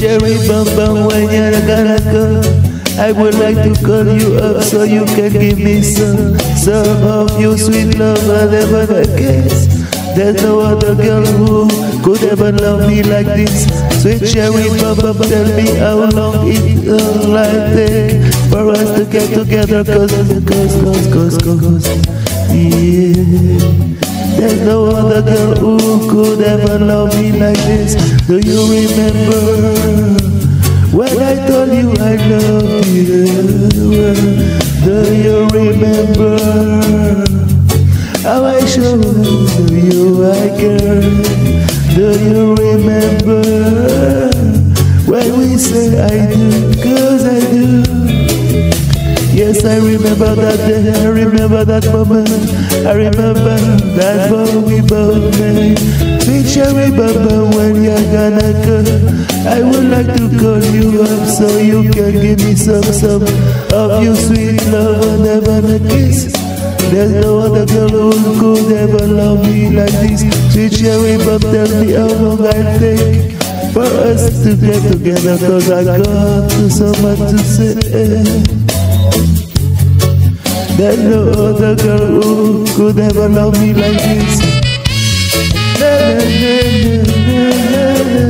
Cherry bum bum when you're gonna go I would like to call you up so you can give me some Some of your sweet love I never guess There's no other girl who could ever love me like this Sweet cherry bum tell me how long it will like take For us to get together cause, cause, cause, cause, cause Yeah there's no other girl who could ever love me like this. Do you remember when I told you I love you? Do you remember how I showed you I care? Do you remember when we say I do? Cause I do. Yes, I remember that day, I remember that moment, I remember that vow we both made. Cherry baba, when you're gonna go, I would like to call you up so you can give me some, some of your sweet love and never a kiss. There's no other girl who could ever love me like this. Sweet cherry baba, tell me how long I'll take for us to get together, cause I got so much to say. There's no other girl who could ever love me like this. Na, na,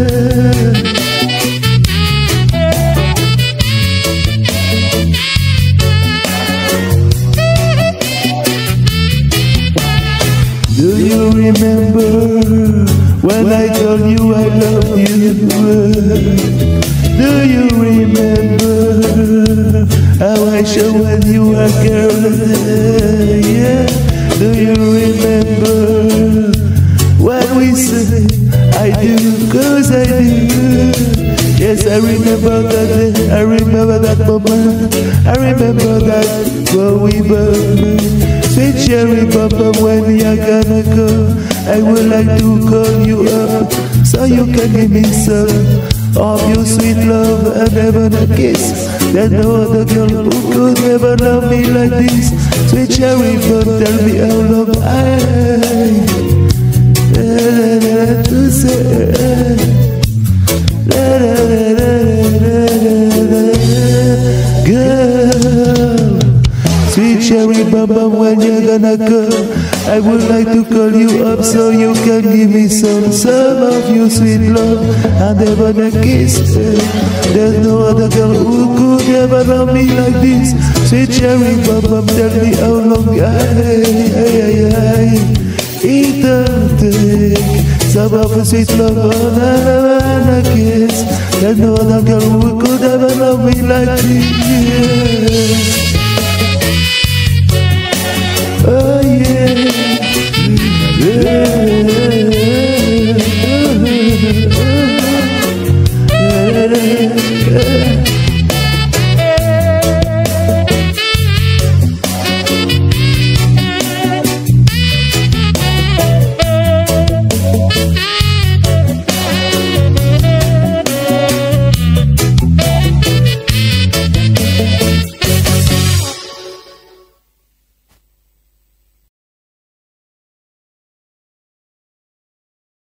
you remember when I told you I love you? Do you remember how I show when you were girl? Yeah. Do you remember when we say I do? Cause I do. Yes, I remember that day. I remember that moment. I remember that what we both Cherry papa, when you're gonna go, I would like to call you up so you can give me some of your sweet love and ever a kiss. There's no other girl who could ever love me like this. Sweet cherry papa, tell me how long I eh, eh, eh, to say. Sweet cherry baba, when you're gonna come, I would like to call you up so you can give me some, some of your sweet love and ever a kiss. There's no other girl who could ever love me like this. Sweet cherry baba, tell me how long I, I, I, I, take some of your sweet love and a kiss. There's no other girl who could ever love me like this.